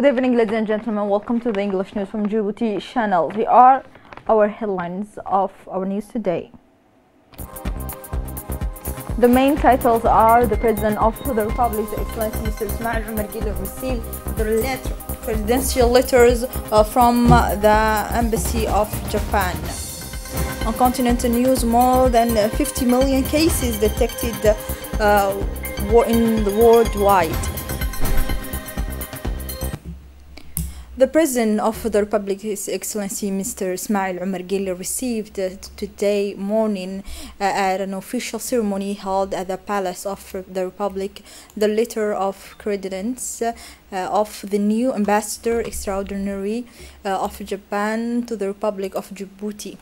Good evening, ladies and gentlemen. Welcome to the English news from Djibouti channel. Here are our headlines of our news today. The main titles are the President of the Republic, Excellency Mr. Ismail Omar received the letter, presidential letters uh, from the Embassy of Japan. On continental news, more than 50 million cases detected uh, in the worldwide. The President of the Republic, His Excellency Mr. Ismail Guelleh, received uh, today morning uh, at an official ceremony held at the Palace of the Republic the letter of credence uh, of the new Ambassador Extraordinary uh, of Japan to the Republic of Djibouti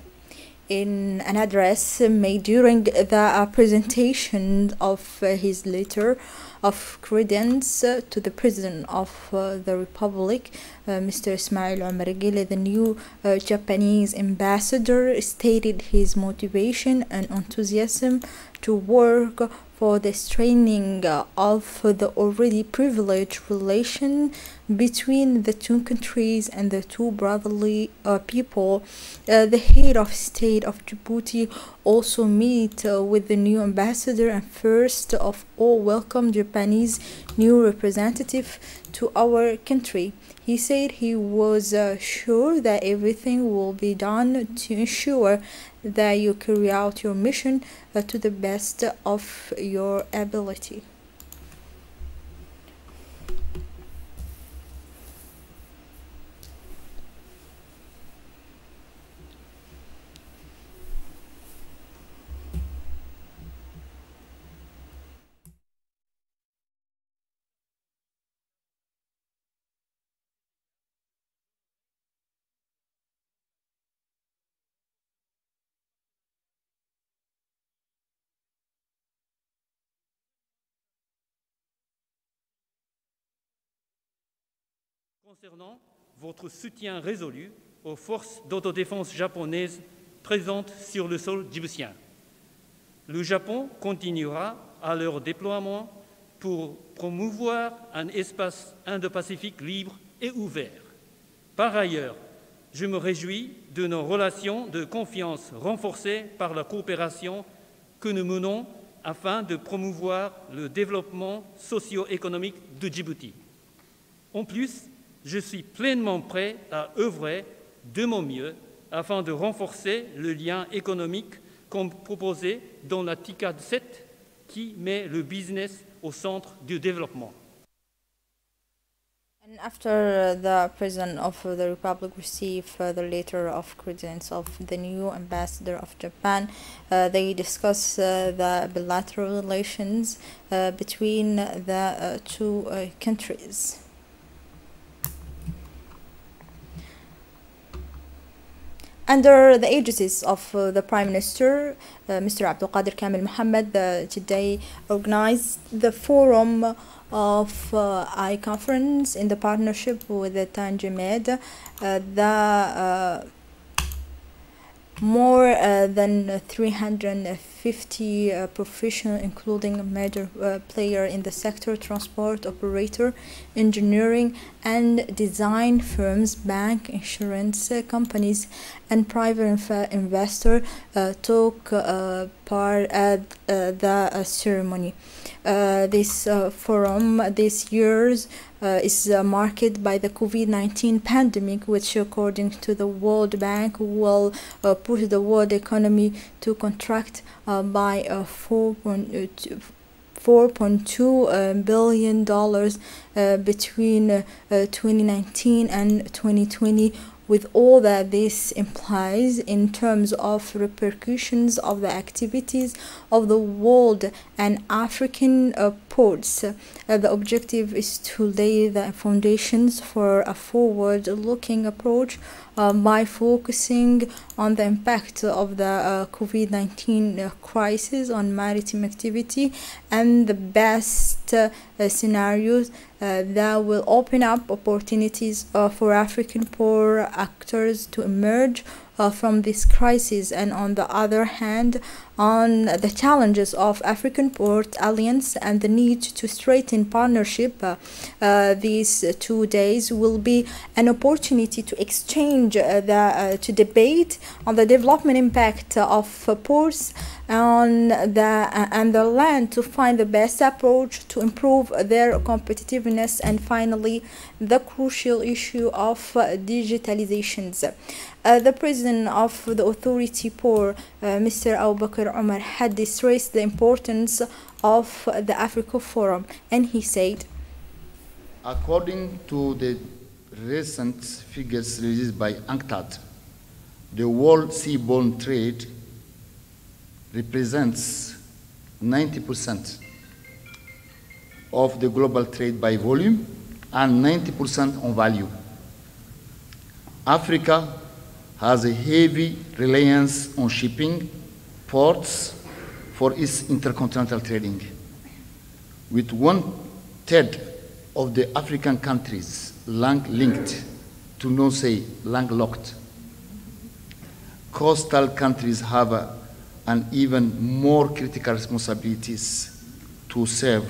in an address made during the presentation of his letter of credence to the President of uh, the Republic, uh, Mr. Ismail Omar Guelleh, the new uh, Japanese ambassador, stated his motivation and enthusiasm to work for the straining of the already privileged relation between the two countries and the two brotherly uh, people. Uh, the head of state of Djibouti also meet uh, with the new ambassador and first of all welcome Japanese new representative to our country. He said he was uh, sure that everything will be done to ensure that you carry out your mission uh, to the best of your ability. Concernant votre soutien résolu aux forces d'autodéfense japonaises présentes sur le sol djiboutien, le Japon continuera à leur déploiement pour promouvoir un espace indo-pacifique libre et ouvert. Par ailleurs, je me réjouis de nos relations de confiance renforcées par la coopération que nous menons afin de promouvoir le développement socio-économique de Djibouti. En plus, je suis pleinement prêt à œuvrer de mon mieux afin de renforcer le lien économique comme proposé dans la TICAD 7 qui met le business au centre du développement. And after the President of the Republic received uh, the letter of credence of the new ambassador of Japan, uh, they discussed uh, the bilateral relations uh, between the two countries. Under the aegis of uh, the Prime Minister, uh, Mr. Abdul Qadir Kamil Mohammed, uh, today organized the forum of uh, I conference in the partnership with the Tanger Med. Uh, the uh, more uh, than 350 uh, professional including major uh, player in the sector transport operator engineering and design firms bank insurance uh, companies and private investor uh, took uh, part at the ceremony. This forum this year's uh, is uh, marked by the COVID-19 pandemic, which according to the World Bank will uh, push the world economy to contract by 4.2 $4.2 billion between 2019 and 2020 with all that this implies in terms of repercussions of the activities of the world and African uh, ports. Uh, the objective is to lay the foundations for a forward-looking approach uh, by focusing on the impact of the uh, COVID-19 uh, crisis on maritime activity and the best uh, scenarios uh, that will open up opportunities uh, for African poor actors to emerge uh, from this crisis, and on the other hand, on the challenges of African Port Alliance and the need to strengthen partnership. Uh, uh, these two days will be an opportunity to exchange uh, the to debate on the development impact of ports on the and the land to find the best approach to improve their competitiveness and finally the crucial issue of digitalizations. Uh, the president of the authority poor, uh, Mr. Abu Bakr Omar, had stressed the importance of the Africa Forum and he said, According to the recent figures released by UNCTAD, the world seaborne trade represents 90% of the global trade by volume and 90% on value. Africa has a heavy reliance on shipping, ports for its intercontinental trading. With one third of the African countries land-linked to no say landlocked, coastal countries have a and even more critical responsibilities to serve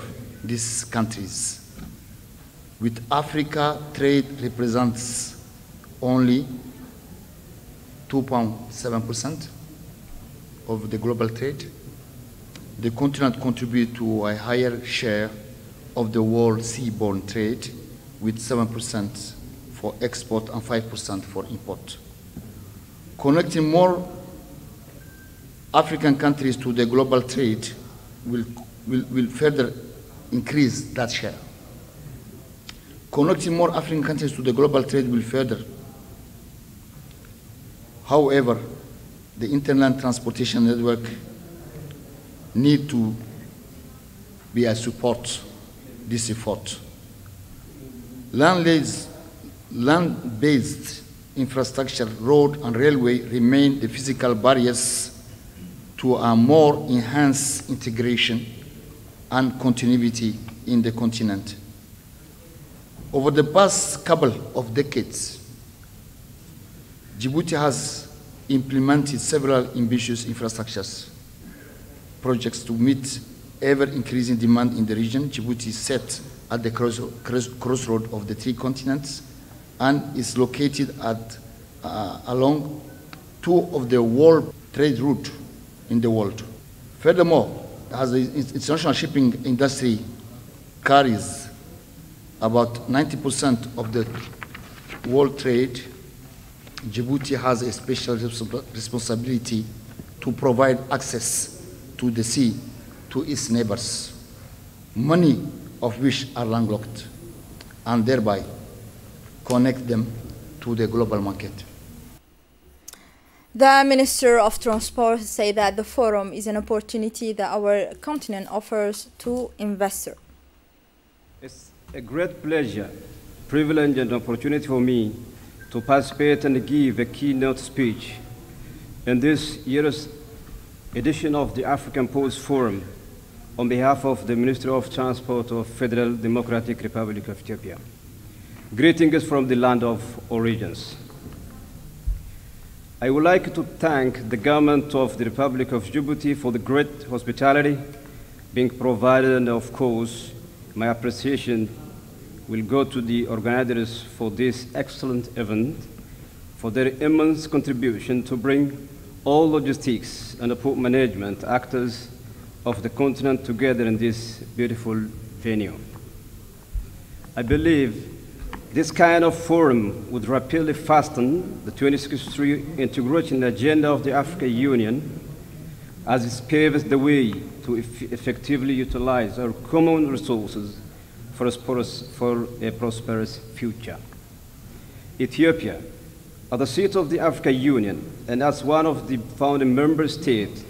these countries. With Africa, trade represents only 2.7% of the global trade. The continent contributes to a higher share of the world seaborne trade with 7% for export and 5% for import. Connecting more African countries to the global trade will, will, will further increase that share. Connecting more African countries to the global trade will further. However, the interland transportation network need to be a support this effort. Land-based infrastructure, road and railway remain the physical barriers to a more enhanced integration and continuity in the continent. Over the past couple of decades, Djibouti has implemented several ambitious infrastructures projects to meet ever-increasing demand in the region. Djibouti is set at the cross, cross, crossroad of the three continents and is located at, uh, along two of the world trade routes in the world. Furthermore, as the international shipping industry carries about 90% of the world trade, Djibouti has a special responsibility to provide access to the sea to its neighbors, many of which are landlocked, and thereby connect them to the global market. The Minister of Transport said that the forum is an opportunity that our continent offers to investors. It's a great pleasure, privilege and opportunity for me to participate and give a keynote speech in this year's edition of the African Ports Forum on behalf of the Ministry of Transport of Federal Democratic Republic of Ethiopia. Greetings from the land of origins. I would like to thank the government of the Republic of Djibouti for the great hospitality being provided, and of course, my appreciation will go to the organizers for this excellent event for their immense contribution to bring all logistics and port management actors of the continent together in this beautiful venue. I believe this kind of forum would rapidly fasten the 26th Century integration agenda of the African Union as it paves the way to eff effectively utilize our common resources for a, for a prosperous future. Ethiopia, at the seat of the African Union and as one of the founding member states,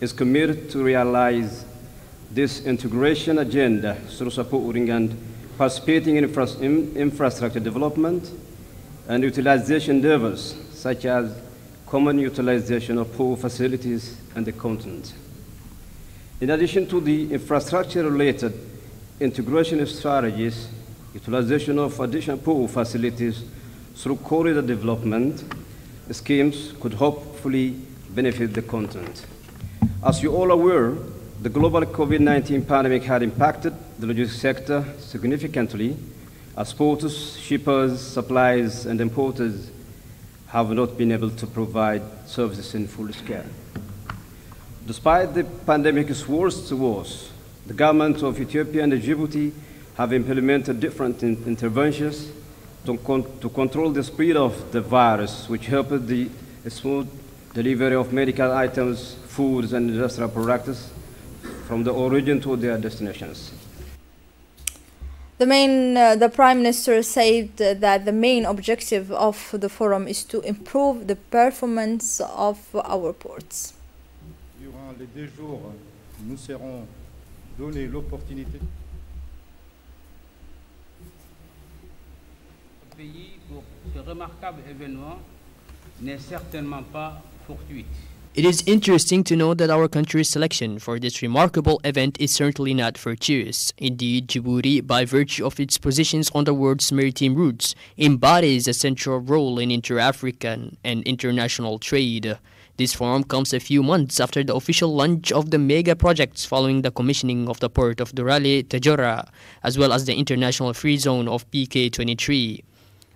is committed to realize this integration agenda through supporting and participating in, infra infrastructure development and utilization endeavors, such as common utilization of poor facilities and the continent. In addition to the infrastructure-related integration strategies, utilization of additional pool facilities through corridor development, schemes could hopefully benefit the continent. As you all are aware, the global COVID-19 pandemic had impacted the logistics sector significantly as porters, shippers, suppliers, and importers have not been able to provide services in full scale. Despite the pandemic's worst woes, the governments of Ethiopia and Djibouti have implemented different in interventions to, con to, control the spread of the virus, which helped the smooth delivery of medical items, foods, and industrial products from the origin to their destinations. The main, uh, the Prime Minister said that the main objective of the forum is to improve the performance of our ports. Durant les deux jours, nous serons donné l'opportunité. pays pour ce remarquable événement n'est certainement pas fortuite. It is interesting to know that our country's selection for this remarkable event is certainly not fortuitous. Indeed, Djibouti, by virtue of its positions on the world's maritime routes, embodies a central role in inter-African and international trade. This forum comes a few months after the official launch of the mega projects following the commissioning of the port of Doraleh Tadjourah, as well as the international free zone of PK23.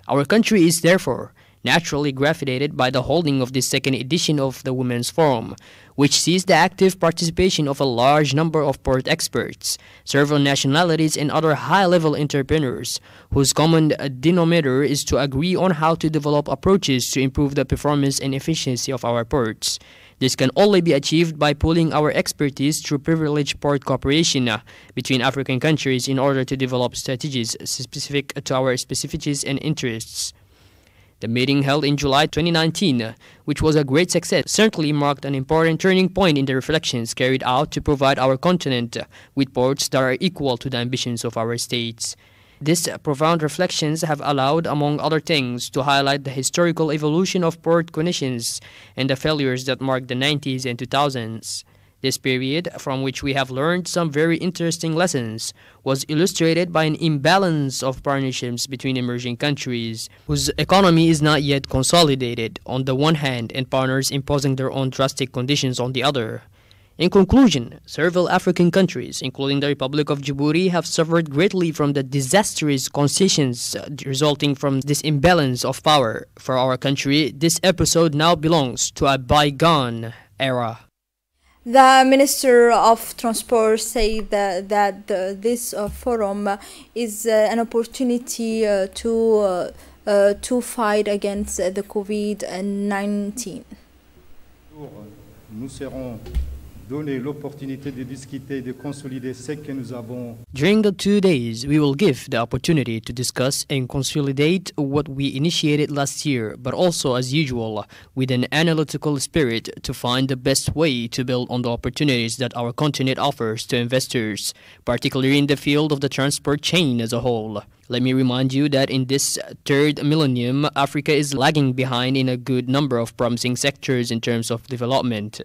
Our country is therefore naturally gravitated by the holding of this second edition of the Women's Forum, which sees the active participation of a large number of port experts, several nationalities, and other high level entrepreneurs, whose common denominator is to agree on how to develop approaches to improve the performance and efficiency of our ports. This can only be achieved by pooling our expertise through privileged port cooperation uh, between African countries in order to develop strategies specific to our specificities and interests. The meeting held in July 2019, which was a great success, certainly marked an important turning point in the reflections carried out to provide our continent with ports that are equal to the ambitions of our states. These profound reflections have allowed, among other things, to highlight the historical evolution of port conditions and the failures that marked the 90s and 2000s. This period, from which we have learned some very interesting lessons, was illustrated by an imbalance of partnerships between emerging countries, whose economy is not yet consolidated on the one hand and partners imposing their own drastic conditions on the other. In conclusion, several African countries, including the Republic of Djibouti, have suffered greatly from the disastrous concessions resulting from this imbalance of power. For our country, this episode now belongs to a bygone era. The Minister of Transport said that, that uh, this uh, forum is uh, an opportunity uh, to uh, uh, to fight against the COVID-19. Nous serons donner l'opportunité de discuter, de consolider ce que nous avons. During the two days, we will give the opportunity to discuss and consolidate what we initiated last year, but also, as usual, with an analytical spirit to find the best way to build on the opportunities that our continent offers to investors, particularly in the field of the transport chain as a whole. Let me remind you that in this third millennium, Africa is lagging behind in a good number of promising sectors in terms of development.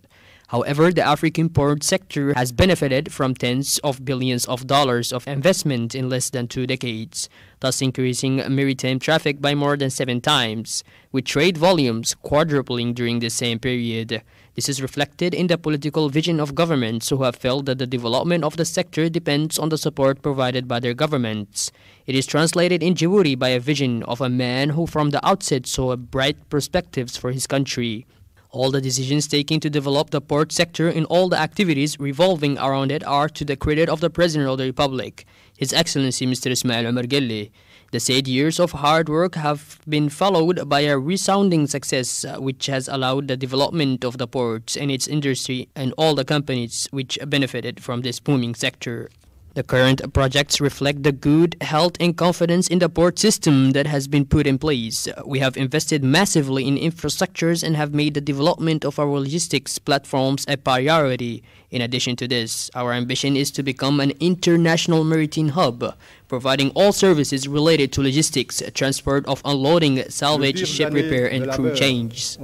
However, the African port sector has benefited from tens of billions of dollars of investment in less than two decades, thus increasing maritime traffic by more than seven times, with trade volumes quadrupling during the same period. This is reflected in the political vision of governments who have felt that the development of the sector depends on the support provided by their governments. It is translated in Djibouti by a vision of a man who from the outset saw bright perspectives for his country. All the decisions taken to develop the port sector and all the activities revolving around it are to the credit of the President of the Republic, His Excellency Mr. Ismail Omar Guelleh. The said years of hard work have been followed by a resounding success uh, which has allowed the development of the ports and its industry and all the companies which benefited from this booming sector. The current projects reflect the good health and confidence in the port system that has been put in place. We have invested massively in infrastructures and have made the development of our logistics platforms a priority. In addition to this, our ambition is to become an international maritime hub, providing all services related to logistics, transport of unloading, salvage, ship repair, and crew change.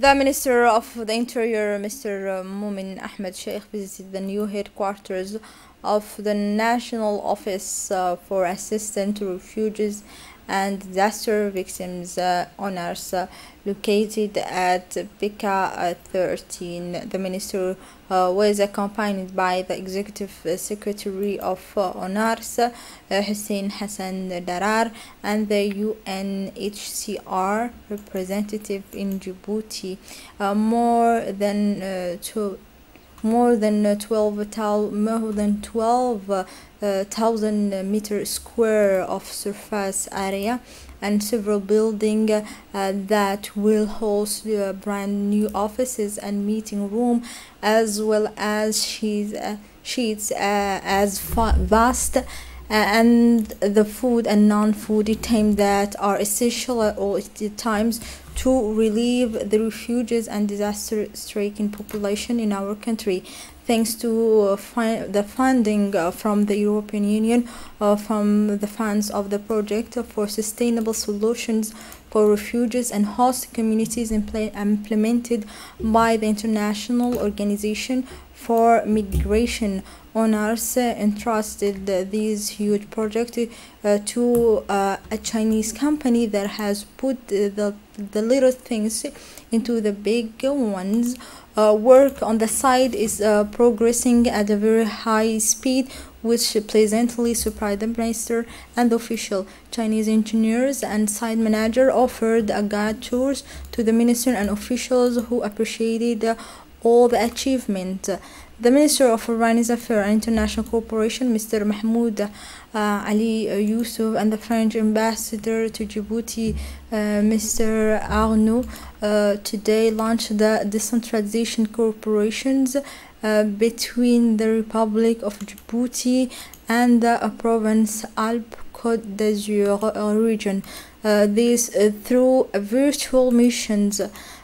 The Minister of the Interior, Mr. Mumin Ahmed Sheikh, visited the new headquarters of the National Office uh, for Assistance to Refugees and disaster victims uh, ONARS uh, located at PK uh, 13. The minister uh, was accompanied by the executive secretary of uh, ONARS, Hussein Hassan Darar, and the UNHCR representative in Djibouti. More than two more than uh, 12 thou- more than 12 uh, uh, meter square of surface area and several buildings uh, uh, that will host uh, brand new offices and meeting room as well as sheets, uh, sheets uh, as vast uh, and the food and non-food items that are essential at all times to relieve the refugees and disaster-stricken population in our country thanks to uh, the funding uh, from the European Union uh, from the funds of the project for sustainable solutions for refugees and host communities impl- implemented by the International Organization for Migration ONARS uh, entrusted this huge project uh, to uh, a Chinese company that has put the the little things into the big ones. Uh, work on the site is uh, progressing at a very high speed, which pleasantly surprised the minister and the official. Chinese engineers and site manager offered a guide tours to the minister and officials who appreciated uh, all the achievement. The Minister of Foreign Affairs and International Cooperation, Mr. Mahmoud uh, Ali Yusuf, and the French ambassador to Djibouti, uh, Mr. Arnaud, uh, today launched the decentralization corporations uh, between the Republic of Djibouti and the Provence Alpes Côte d'Azur region. Uh, this uh, through virtual missions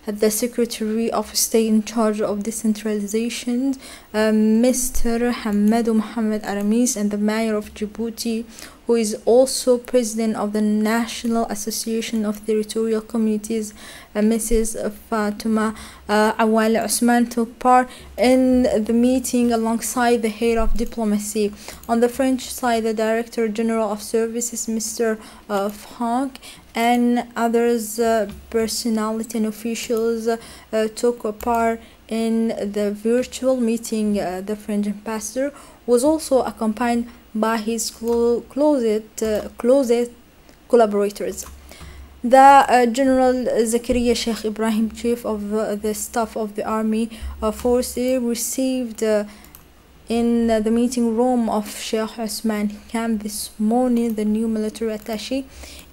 the Secretary of State in charge of decentralization, uh, Mr. Hamadou Mohamed Aramis, and the Mayor of Djibouti, who is also President of the National Association of Territorial Communities, uh, Mrs. Fatuma uh, Awal Usman, took part in the meeting alongside the head of diplomacy. On the French side, the Director General of Services, Mr. Uh, Franck, and others uh, personality and officials uh, took part in the virtual meeting. Uh, the french ambassador was also accompanied by his clo- closet closet collaborators. The uh, General Zakaria Sheikh Ibrahim, chief of uh, the staff of the army uh, force, received in uh, the meeting room of Sheikh Osman camp this morning the new military attaché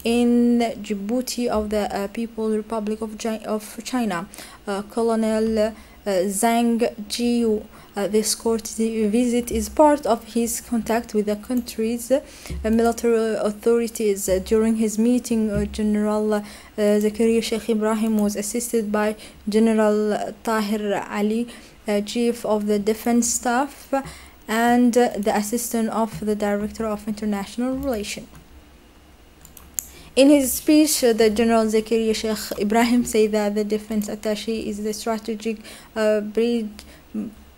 in Djibouti of the uh, People's Republic of, of China, uh, Colonel uh, Zhang Jiu. Uh, this court visit is part of his contact with the country's military authorities. During his meeting, General Zakaria Sheikh Ibrahim was assisted by General Tahir Ali, uh, Chief of the Defense Staff, and uh, the Assistant of the Director of International Relations. In his speech, uh, the General Zakaria Sheikh Ibrahim said that the defense attaché is the strategic uh, bridge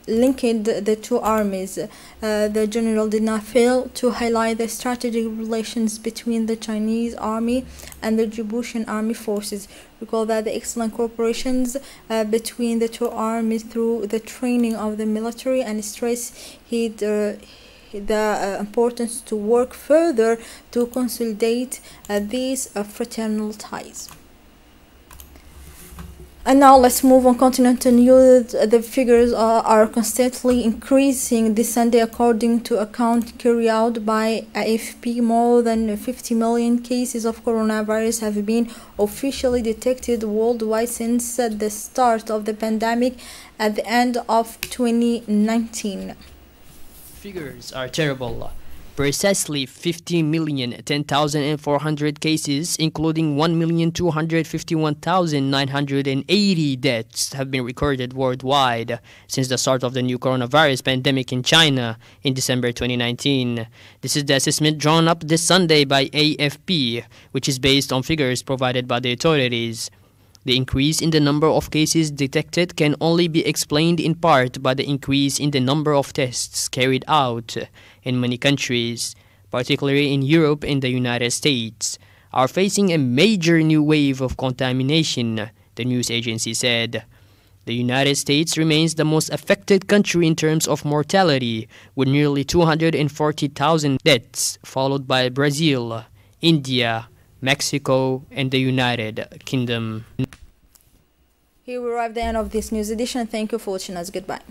linking the, two armies. Uh, the general did not fail to highlight the strategic relations between the Chinese army and the Djiboutian army forces. Recall that the excellent cooperations uh, between the two armies through the training of the military and stress he uh, the uh, importance to work further to consolidate uh, these uh, fraternal ties. And now let's move on continental news. The figures are, are constantly increasing this Sunday according to a count carried out by AFP. More than 50 million cases of coronavirus have been officially detected worldwide since the start of the pandemic at the end of 2019. Figures are terrible. Precisely 50,010,400 cases, including 1,251,980 deaths, have been recorded worldwide since the start of the new coronavirus pandemic in China in December 2019. This is the assessment drawn up this Sunday by AFP, which is based on figures provided by the authorities. The increase in the number of cases detected can only be explained in part by the increase in the number of tests carried out in many countries, particularly in Europe and the United States. are facing a major new wave of contamination, the news agency said. The United States remains the most affected country in terms of mortality, with nearly 240,000 deaths, followed by Brazil, India, Mexico, and the United Kingdom. Here we arrive at the end of this news edition. Thank you for watching us. Goodbye.